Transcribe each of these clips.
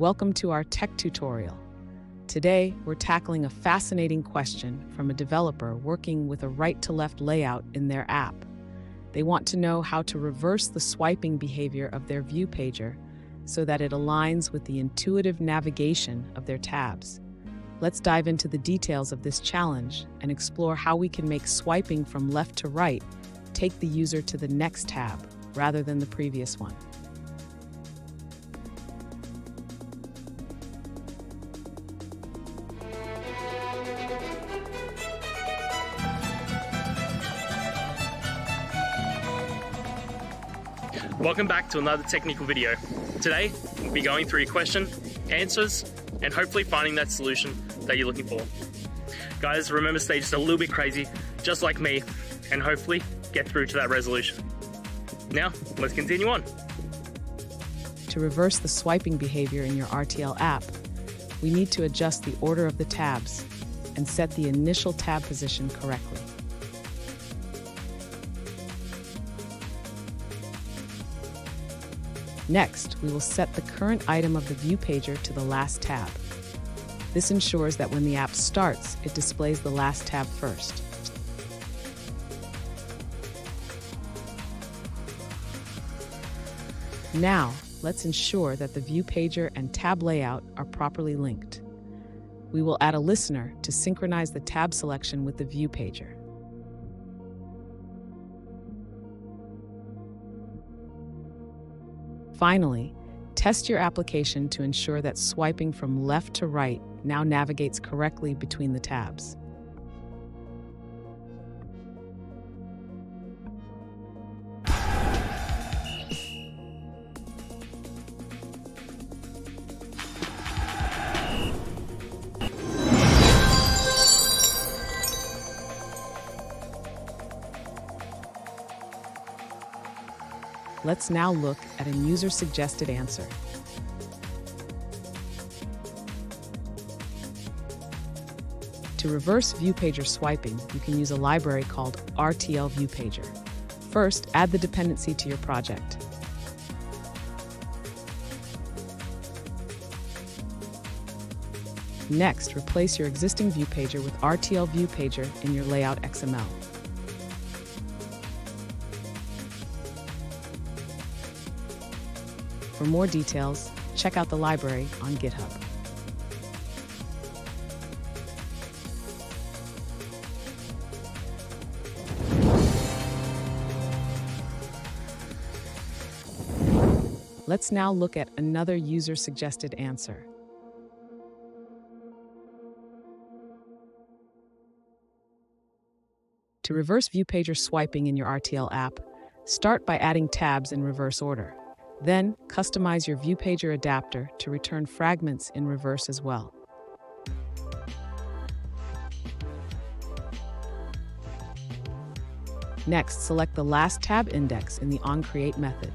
Welcome to our tech tutorial. Today, we're tackling a fascinating question from a developer working with a right-to-left layout in their app. They want to know how to reverse the swiping behavior of their view pager so that it aligns with the intuitive navigation of their tabs. Let's dive into the details of this challenge and explore how we can make swiping from left to right take the user to the next tab rather than the previous one. Welcome back to another technical video. Today, we'll be going through your question, answers, and hopefully finding that solution that you're looking for. Guys, remember to stay just a little bit crazy, just like me, and hopefully get through to that resolution. Now, let's continue on. To reverse the swiping behavior in your RTL app, we need to adjust the order of the tabs and set the initial tab position correctly. Next, we will set the current item of the view pager to the last tab. This ensures that when the app starts, it displays the last tab first. Now, let's ensure that the view pager and tab layout are properly linked. We will add a listener to synchronize the tab selection with the view pager. Finally, test your application to ensure that swiping from left to right now navigates correctly between the tabs. Let's now look at a user-suggested answer. To reverse ViewPager swiping, you can use a library called RTL ViewPager. First, add the dependency to your project. Next, replace your existing ViewPager with RTL ViewPager in your Layout XML. For more details, check out the library on GitHub. Let's now look at another user-suggested answer. To reverse ViewPager swiping in your RTL app, start by adding tabs in reverse order. Then, customize your ViewPager adapter to return fragments in reverse as well. Next, select the last tab index in the onCreate method.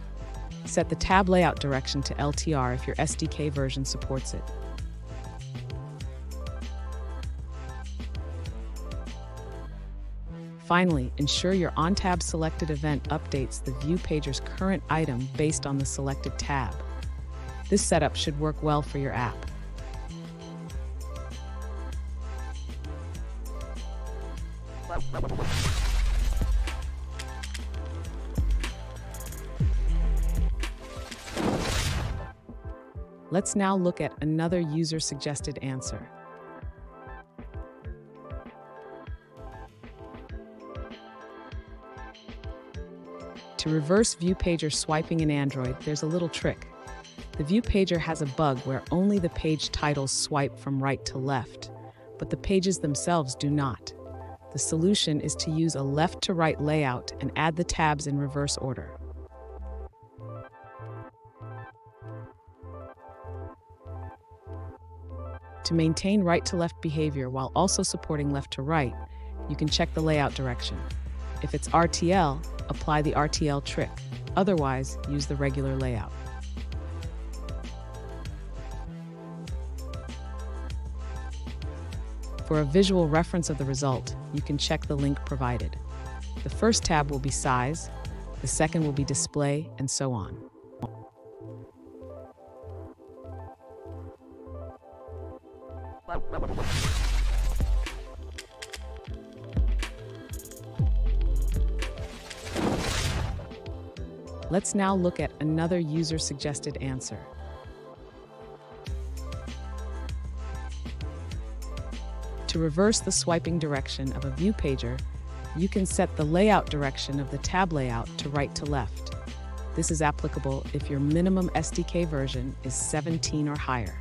Set the tab layout direction to LTR if your SDK version supports it. Finally, ensure your on-tab selected event updates the view pager's current item based on the selected tab. This setup should work well for your app. Let's now look at another user-suggested answer. To reverse view pager swiping in Android, there's a little trick. The view pager has a bug where only the page titles swipe from right to left, but the pages themselves do not. The solution is to use a left to right layout and add the tabs in reverse order. To maintain right to left behavior while also supporting left to right, you can check the layout direction. If it's RTL, apply the RTL trick. Otherwise, use the regular layout. For a visual reference of the result, you can check the link provided. The first tab will be Size, the second will be Display, and so on. Let's now look at another user-suggested answer. To reverse the swiping direction of a view pager, you can set the layout direction of the tab layout to right to left. This is applicable if your minimum SDK version is 17 or higher.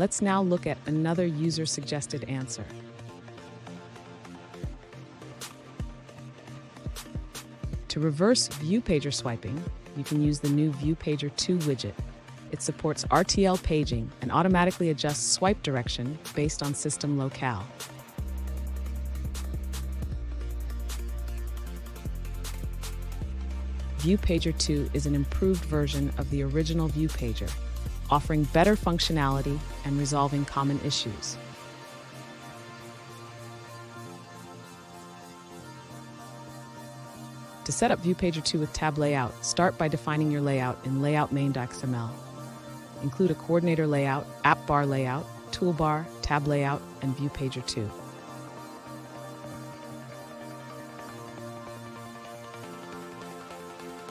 Let's now look at another user-suggested answer. To reverse view pager swiping, you can use the new View Pager 2 widget. It supports RTL paging and automatically adjusts swipe direction based on system locale. View Pager 2 is an improved version of the original View Pager offering better functionality and resolving common issues. To set up ViewPager 2 with tab layout, start by defining your layout in layout main.xml. Include a coordinator layout, app bar layout, toolbar, tab layout, and ViewPager 2.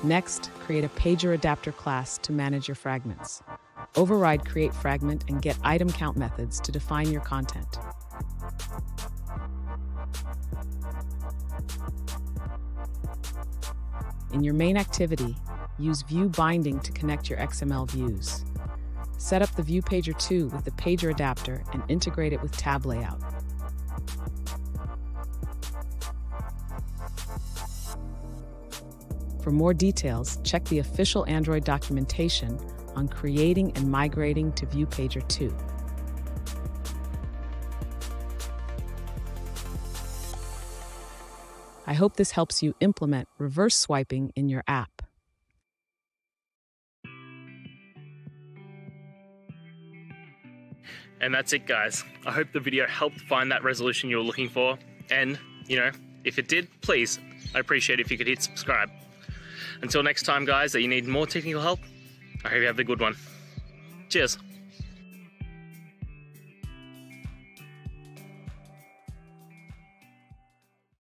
Next, create a pager adapter class to manage your fragments. Override create fragment and get item count methods to define your content. In your main activity, use view binding to connect your XML views. Set up the View Pager 2 with the pager adapter and integrate it with tab layout. For more details, check the official Android documentation on creating and migrating to ViewPager 2. I hope this helps you implement reverse swiping in your app. And that's it, guys. I hope the video helped find that resolution you were looking for. And, you know, if it did, please, I appreciate if you could hit subscribe. Until next time, guys, that you need more technical help, I hope you have a good one. Cheers.